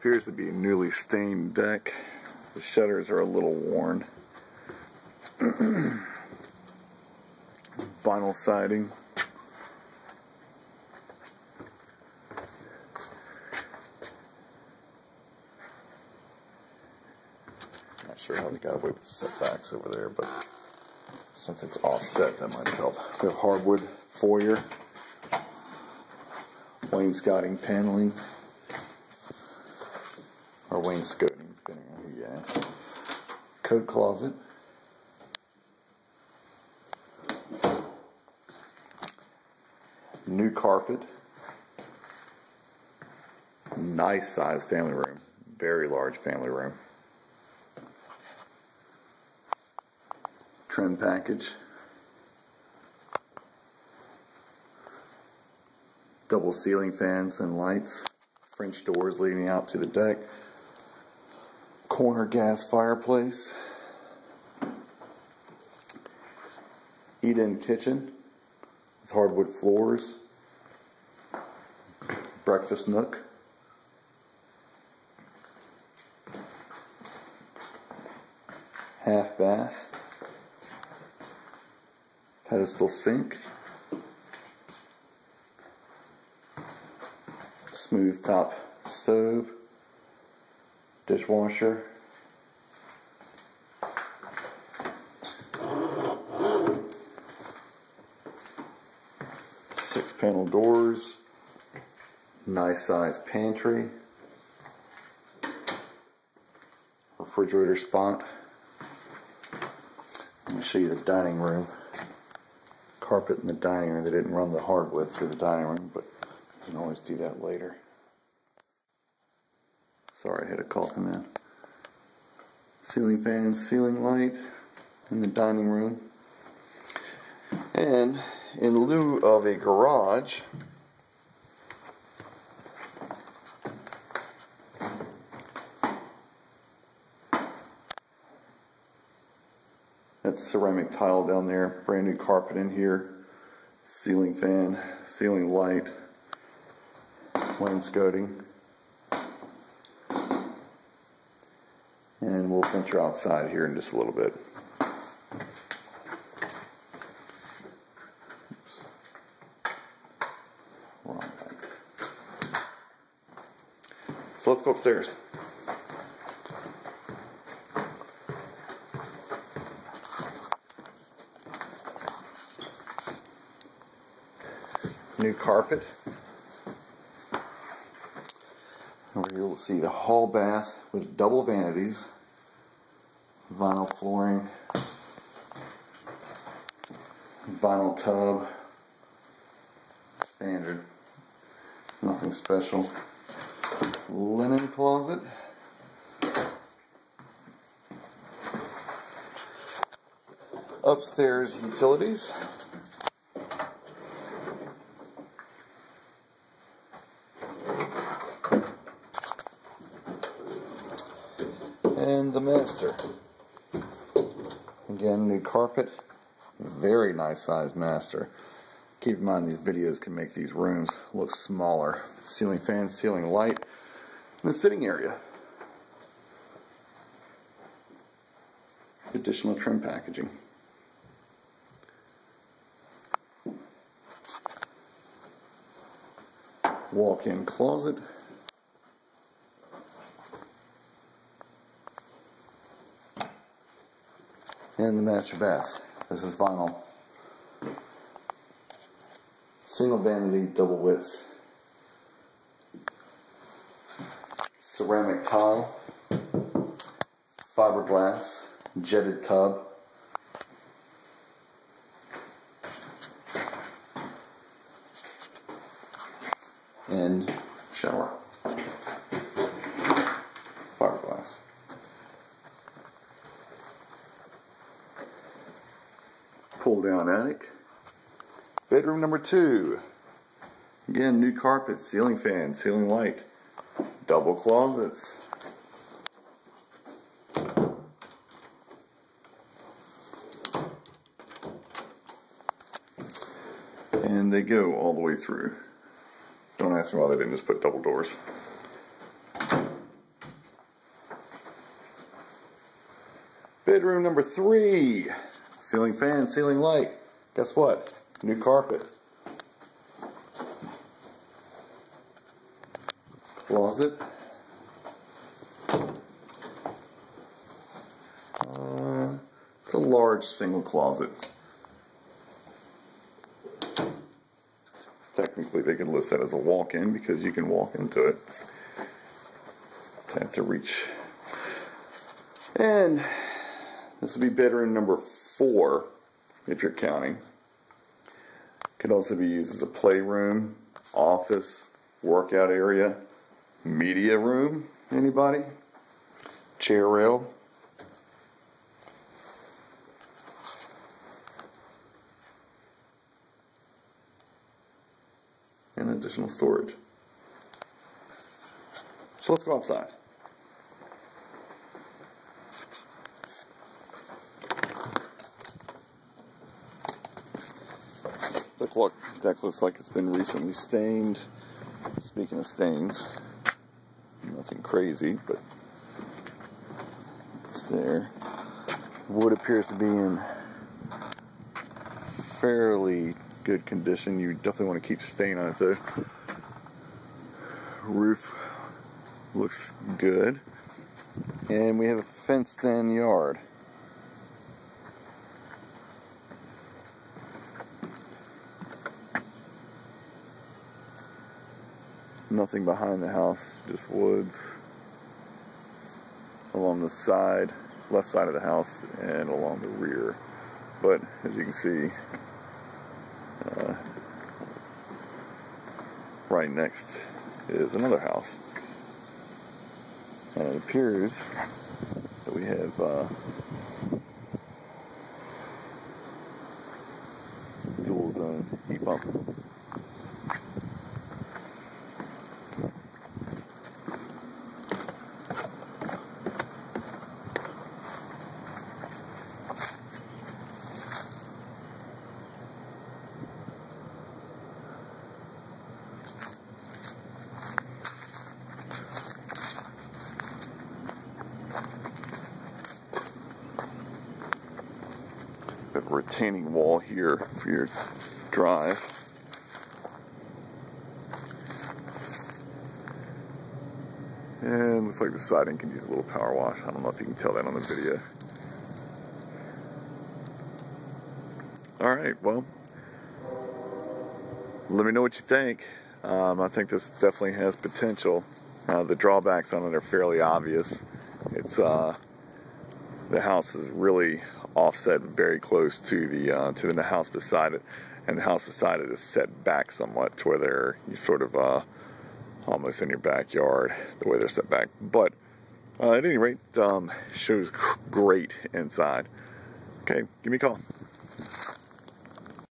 Appears to be a newly stained deck. The shutters are a little worn. Vinyl siding. Not sure how they got away with the setbacks over there, but since it's offset, that might help. We have hardwood foyer, wainscoting paneling, or wainscoting, depending on who you ask. Coat closet. New carpet. Nice sized family room. Very large family room. Trim package. Double ceiling fans and lights. French doors leading out to the deck. Corner gas fireplace. Eat-in kitchen with hardwood floors. Breakfast nook. Half bath. Pedestal sink. Smooth top stove. Dishwasher. Six panel doors. Nice sized pantry. Refrigerator spot. Let me show you the dining room. Carpet in the dining room. They didn't run the hardwood through the dining room, but you can always do that later. Sorry, I had a call come in. Ceiling fan, ceiling light in the dining room. And in lieu of a garage, that's ceramic tile down there, brand new carpet in here, ceiling fan, ceiling light, wainscoting. Venture outside here in just a little bit. So let's go upstairs. New carpet. Over here we'll see the hall bath with double vanities, vinyl flooring, vinyl tub, standard, nothing special. Linen closet. Upstairs utilities. and the master. Again, new carpet, very nice size master. Keep in mind these videos can make these rooms look smaller. Ceiling fan, ceiling light, and the sitting area. Additional trim packaging. Walk-in closet. And the master bath. This is vinyl. Single vanity, double width. Ceramic tile. Fiberglass. Jetted tub. And shower. pull down attic. Bedroom number two. Again, new carpet, ceiling fan, ceiling light, double closets. And they go all the way through. Don't ask me why they didn't just put double doors. Bedroom number three. Ceiling fan, ceiling light. Guess what? New carpet. Closet. Uh, it's a large single closet. Technically, they can list that as a walk-in because you can walk into it. Have to reach. And this would be bedroom number four if you're counting. Could also be used as a playroom, office, workout area, media room. Anybody? Chair rail. And additional storage. So let's go outside. Deck looks like it's been recently stained. Speaking of stains, nothing crazy, but it's there. Wood appears to be in fairly good condition. You definitely want to keep stain on it though. Roof looks good. And we have a fenced in yard. Nothing behind the house, just woods along the side, left side of the house, and along the rear. But as you can see, uh, right next is another house. And it appears that we have uh, dual zone heat pump. Retaining wall here for your drive. And looks like the siding can use a little power wash. I don't know if you can tell that on the video. All right, well, let me know what you think. Um, I think this definitely has potential. Uh, the drawbacks on it are fairly obvious. It's uh, the house is really offset very close to the uh, to the house beside it, and the house beside it is set back somewhat to where they're sort of uh, almost in your backyard the way they're set back. But uh, at any rate, um, shows great inside. Okay, give me a call.